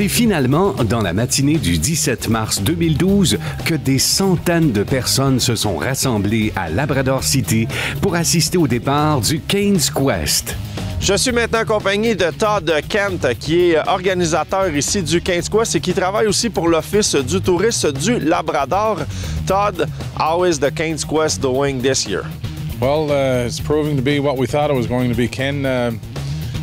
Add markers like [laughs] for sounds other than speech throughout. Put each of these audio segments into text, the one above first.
C'est finalement dans la matinée du 17 mars 2012 que des centaines de personnes se sont rassemblées à Labrador City pour assister au départ du Keynes Quest. Je suis maintenant accompagné de Todd Kent, qui est organisateur ici du 15 Quest et qui travaille aussi pour l'Office du tourisme du Labrador. Todd, how is the 15 Quest doing this year? Well, uh, it's proving to be what we thought it was going to be, Ken. Uh,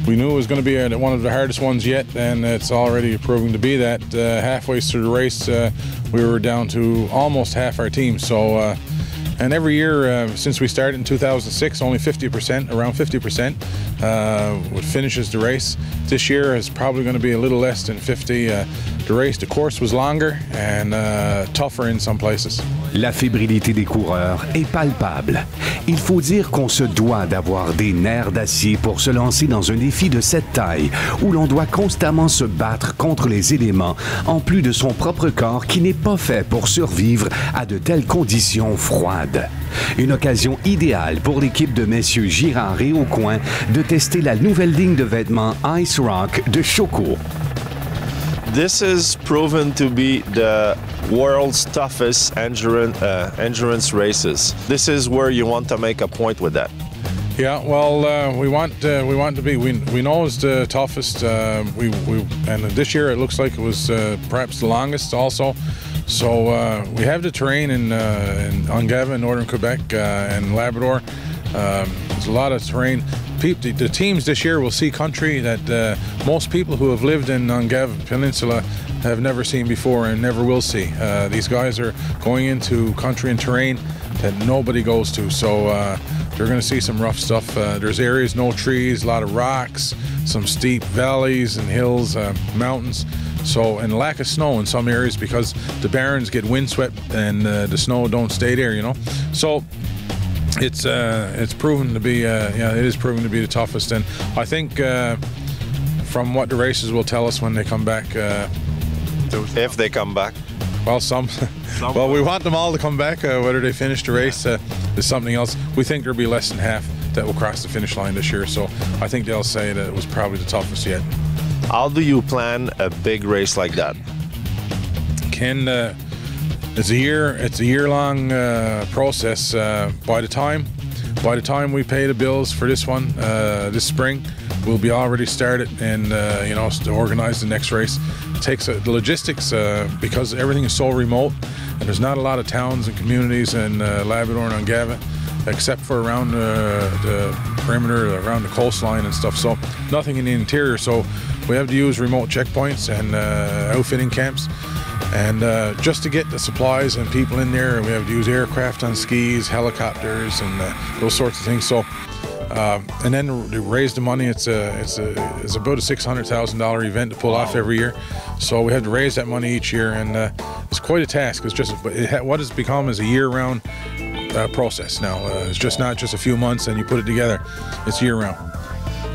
we knew it was going to be one of the hardest ones yet, and it's already proving to be that. Uh, halfway through the race, uh, we were down to almost half our team. So, uh, and every year uh, since we started in 2006, only 50%, around 50%, uh, would finishes the race. This year is probably going to be a little less than 50. The race, the course was longer and tougher in some places. La fébrilité des coureurs est palpable. Il faut dire qu'on se doit d'avoir des nerfs d'acier pour se lancer dans un défi de cette taille, où l'on doit constamment se battre contre les éléments, en plus de son propre corps qui n'est pas fait pour survivre à de telles conditions froides. Une occasion idéale pour l'équipe de messieurs Girard et Aucoin de tester la nouvelle ligne de vêtements Ice Rock de Choco. This is proven to be the world's toughest endurance, uh, endurance races. This is where you want to make a point with that. Yeah, well, uh, we want uh, we want to be. We, we know it's the toughest. Uh, we, we and this year it looks like it was uh, perhaps the longest also. So uh, we have the terrain in uh, in Ungava, northern Quebec, uh, and Labrador. Um, there's a lot of terrain. Peop the, teams this year will see country that uh, most people who have lived in Ungava Peninsula have never seen before and never will see. Uh, these guys are going into country and terrain that nobody goes to, so uh, they're going to see some rough stuff. Uh, there's areas, no trees, a lot of rocks, some steep valleys and hills, uh, mountains. So, and lack of snow in some areas because the barrens get windswept and uh, the snow don't stay there, you know. So, it's uh, it's proven to be uh, yeah it is proven to be the toughest, and I think uh, from what the races will tell us when they come back. Uh, If they come back. well, some. [laughs] well, we want them all to come back. Uh, whether they finish the race uh, is something else. We think there'll be less than half that will cross the finish line this year. So I think they'll say that it was probably the toughest yet. How do you plan a big race like that? Ken, uh, it's a year. It's a year-long uh, process. Uh, by the time, by the time we pay the bills for this one uh, this spring, we'll be already started and uh, you know to organize the next race. It takes uh, the logistics uh, because everything is so remote, and there's not a lot of towns and communities in Labrador and Ungava, except for around the perimeter, around the coastline and stuff. So nothing in the interior. So we have to use remote checkpoints and outfitting camps. And uh, just to get the supplies and people in there, we have to use aircraft on skis, helicopters, and uh, those sorts of things. So, uh, and then to raise the money, it's a it's a it's about a six hundred thousand dollar event to pull off every year. So we have to raise that money each year, and uh, it's quite a task. It's just it ha- what it's become is a year round uh, process now. Uh, it's just not just a few months and you put it together. It's year round.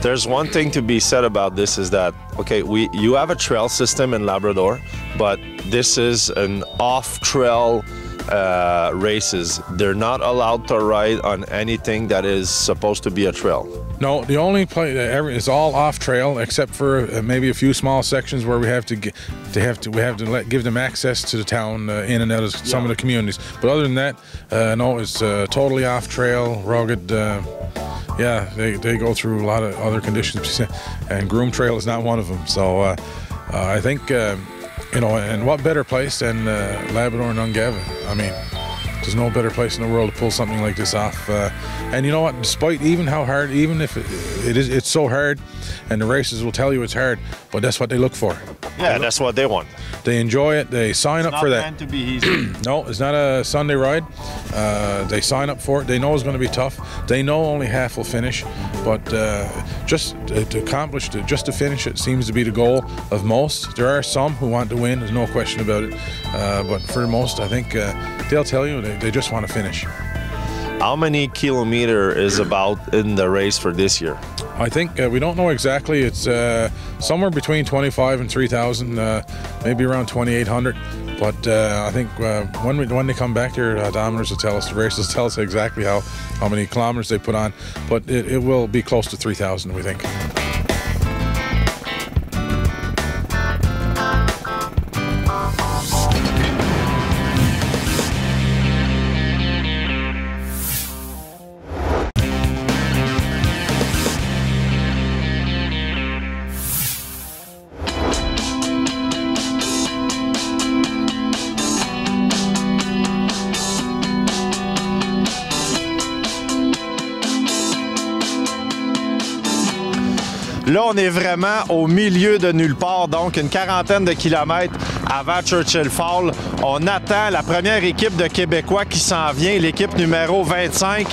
There's one thing to be said about this is that okay, we you have a trail system in Labrador, but this is an off-trail uh, races. They're not allowed to ride on anything that is supposed to be a trail. No, the only place every it's all off trail except for uh, maybe a few small sections where we have to get to have to we have to let give them access to the town uh, in and out of some of the communities. But other than that, uh, no, it's uh, totally off trail, rugged. Uh, yeah, they, they go through a lot of other conditions, [laughs] and Groom Trail is not one of them. So uh, uh, I think uh, you know, and what better place than uh, Labrador and Ungava? I mean, there's no better place in the world to pull something like this off. Uh, and you know what? Despite even how hard, even if it, it is, it's so hard, and the races will tell you it's hard, but that's what they look for. Yeah, that's what they want. They enjoy it. They sign up for that. to be easy. [clears throat] No, it's not a Sunday ride. Uh, they sign up for it. They know it's going to be tough. They know only half will finish, but uh, just to, to accomplish, to, just to finish it seems to be the goal of most. There are some who want to win. There's no question about it. Uh, but for the most, I think uh, they'll tell you they, they just want to finish. How many kilometer is about in the race for this year? I think uh, we don't know exactly. It's uh, somewhere between 25 and 3,000, uh, maybe around 2,800. But uh, I think uh, when we, when they come back here, uh, odometers will tell us, the races will tell us exactly how, how many kilometers they put on. But it, it will be close to 3,000, we think. Là, on est vraiment au milieu de nulle part, donc une quarantaine de kilomètres avant Churchill Fall. On attend la première équipe de Québécois qui s'en vient, l'équipe numéro 25,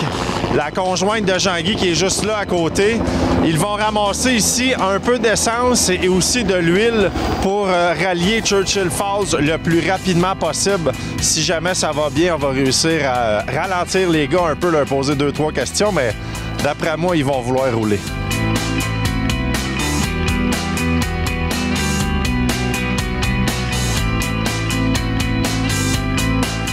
la conjointe de Jean-Guy qui est juste là à côté. Ils vont ramasser ici un peu d'essence et aussi de l'huile pour euh, rallier Churchill Falls le plus rapidement possible. Si jamais ça va bien, on va réussir à ralentir les gars un peu, leur poser deux, trois questions, mais d'après moi, ils vont vouloir rouler.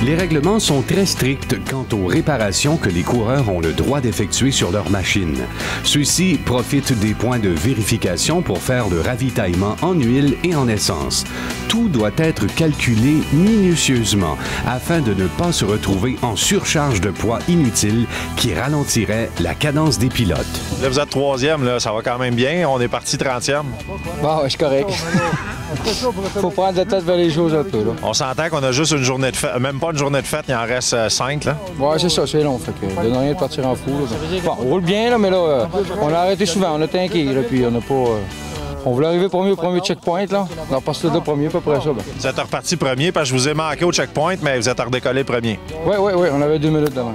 Les règlements sont très stricts quant aux réparations que les coureurs ont le droit d'effectuer sur leur machine. Ceux-ci profitent des points de vérification pour faire le ravitaillement en huile et en essence. Tout doit être calculé minutieusement afin de ne pas se retrouver en surcharge de poids inutile qui ralentirait la cadence des pilotes. Là, vous êtes troisième, là, ça va quand même bien. On est parti 30e. Bon, je suis correct. Faut prendre la tête vers les choses un peu. Là. On s'entend qu'on a juste une journée de fête, même pas une journée de fête, il en reste euh, cinq. Là. Ouais, c'est ça, c'est long. Fait que donne rien de partir en fou. Bon, on roule bien, là, mais là, euh, on a arrêté souvent, on a tanké, là, puis on n'a pas. euh, on voulait arriver premier au premier checkpoint, là. On a passé de premier, à peu près ça. Ben. Vous êtes reparti premier parce que je vous ai manqué au checkpoint, mais vous êtes redécollé premier. Ouais, ouais, ouais, on avait deux minutes devant.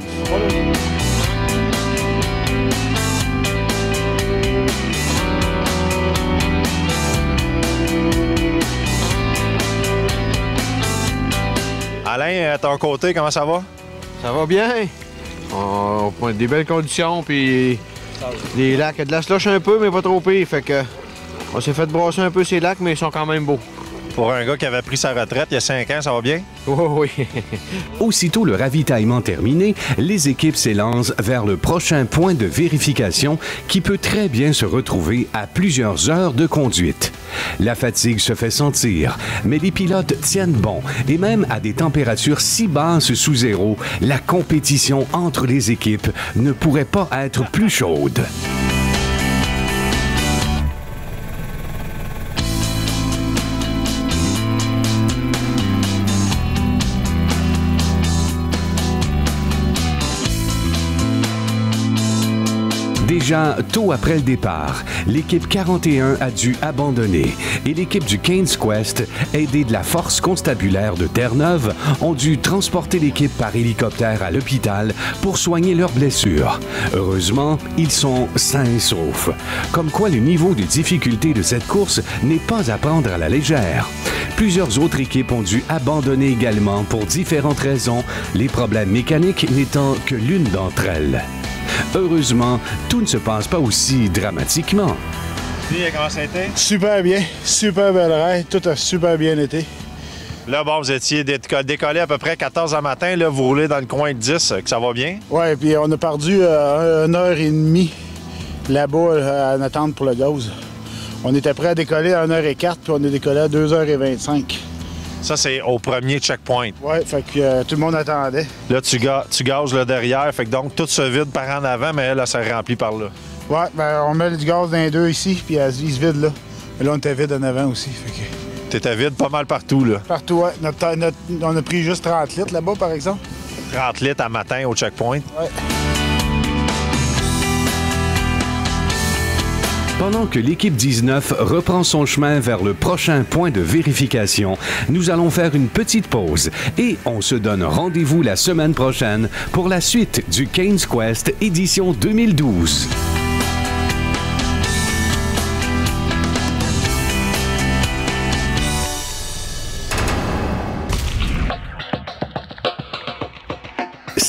Alain, à ton côté, comment ça va? Ça va bien. On prend des belles conditions, puis les lacs, de la slush un peu, mais pas trop pire. Fait que on s'est fait brasser un peu ces lacs, mais ils sont quand même beaux. Pour un gars qui avait pris sa retraite il y a cinq ans, ça va bien? Oui, oui. [laughs] Aussitôt le ravitaillement terminé, les équipes s'élancent vers le prochain point de vérification qui peut très bien se retrouver à plusieurs heures de conduite. La fatigue se fait sentir, mais les pilotes tiennent bon et même à des températures si basses sous zéro, la compétition entre les équipes ne pourrait pas être plus chaude. Tôt après le départ, l'équipe 41 a dû abandonner et l'équipe du Keynes Quest, aidée de la force constabulaire de Terre-Neuve, ont dû transporter l'équipe par hélicoptère à l'hôpital pour soigner leurs blessures. Heureusement, ils sont sains et saufs. Comme quoi le niveau de difficulté de cette course n'est pas à prendre à la légère. Plusieurs autres équipes ont dû abandonner également pour différentes raisons, les problèmes mécaniques n'étant que l'une d'entre elles. Heureusement, tout ne se passe pas aussi dramatiquement. Puis, comment ça a été? Super bien, super belle raid, tout a super bien été. Là, bon, vous étiez déco- décollé à peu près 14 h matin, là, vous roulez dans le coin de 10, que ça va bien? Ouais, puis on a perdu euh, une heure et demie là-bas euh, en attente pour le gaz. On était prêt à décoller à 1h15, puis on est décollé à 2h25. Ça, c'est au premier checkpoint. Ouais, fait que euh, tout le monde attendait. Là, tu, ga- tu gazes le derrière, fait que donc tout se vide par en avant, mais elle s'est remplie par là. Ouais, ben on met du gaz dans les deux ici, puis il se vide là. Mais là, on était vide en avant aussi. Fait que T'étais vide pas mal partout, là. partout, ouais. Notre notre- on a pris juste 30 litres là-bas, par exemple. 30 litres à matin au checkpoint. Pendant que l'équipe 19 reprend son chemin vers le prochain point de vérification, nous allons faire une petite pause et on se donne rendez-vous la semaine prochaine pour la suite du Keynes Quest édition 2012.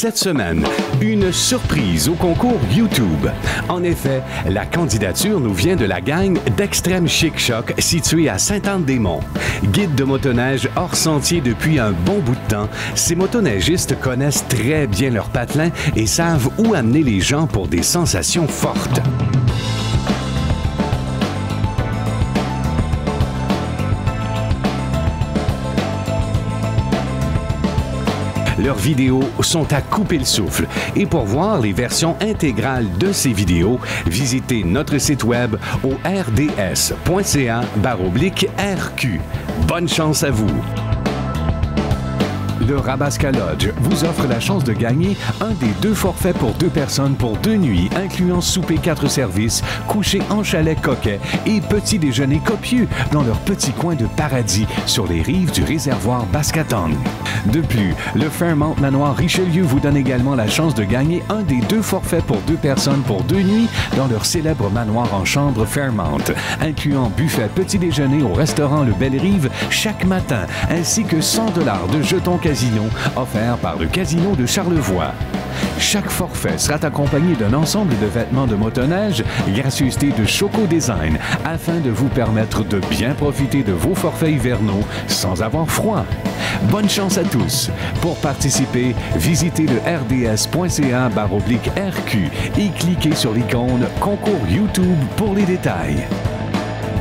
Cette semaine, une surprise au concours YouTube. En effet, la candidature nous vient de la gang d'Extrême Chic Choc située à Sainte-Anne-des-Monts. Guide de motoneige hors sentier depuis un bon bout de temps, ces motoneigistes connaissent très bien leur patelin et savent où amener les gens pour des sensations fortes. Leurs vidéos sont à couper le souffle. Et pour voir les versions intégrales de ces vidéos, visitez notre site web au rds.ca RQ. Bonne chance à vous! Le Rabasca Lodge vous offre la chance de gagner un des deux forfaits pour deux personnes pour deux nuits, incluant souper quatre services, coucher en chalet coquet et petit déjeuner copieux dans leur petit coin de paradis sur les rives du réservoir Bascaton. De plus, le Fairmont Manoir Richelieu vous donne également la chance de gagner un des deux forfaits pour deux personnes pour deux nuits dans leur célèbre manoir en chambre Fairmont, incluant buffet petit déjeuner au restaurant Le Belle Rive chaque matin, ainsi que 100 dollars de jetons offerts par le Casino de Charlevoix. Chaque forfait sera accompagné d'un ensemble de vêtements de motoneige, gracieuseté de Choco Design, afin de vous permettre de bien profiter de vos forfaits hivernaux sans avoir froid. Bonne chance à tous. Pour participer, visitez le rds.ca RQ et cliquez sur l'icône Concours YouTube pour les détails.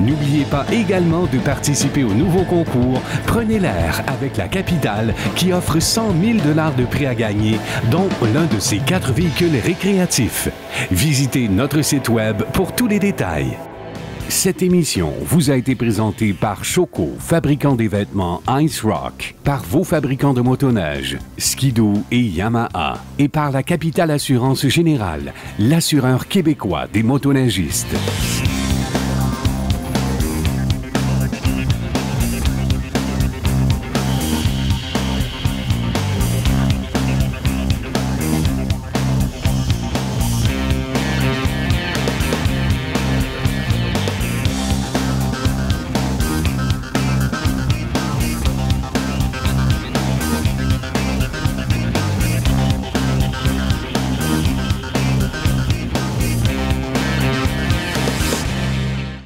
N'oubliez pas également de participer au nouveau concours Prenez l'air avec la capitale qui offre 100 000 dollars de prix à gagner, dont l'un de ses quatre véhicules récréatifs. Visitez notre site web pour tous les détails. Cette émission vous a été présentée par Choco, fabricant des vêtements Ice Rock, par vos fabricants de motoneige, Skidoo et Yamaha, et par la Capitale Assurance Générale, l'assureur québécois des motoneigistes.